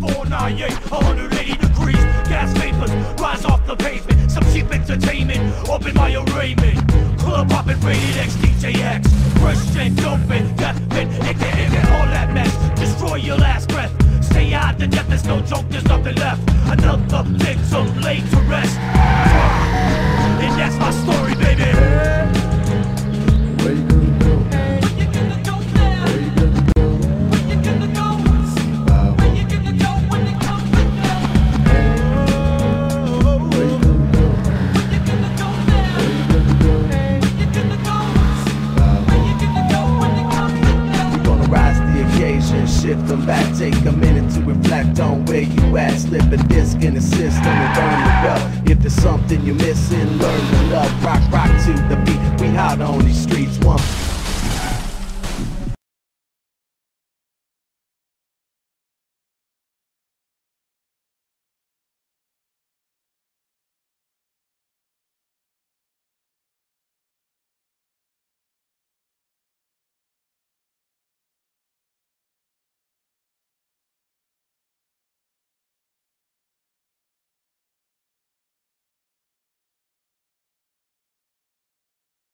498, 180 degrees. Gas vapors rise off the pavement. Some cheap entertainment, open my arraignment. Club hopping, rated X, DJ X. Fresh and doping, death pit, ignorant, all that mess. Destroy your last breath. Stay out the death, there's no joke, there's nothing left. Another thing. shift them back. Take a minute to reflect on where you at. Slip a disc in the system and burn it up. If there's something you're missing, learn to love. Rock, rock to the beat. We out on these streets. One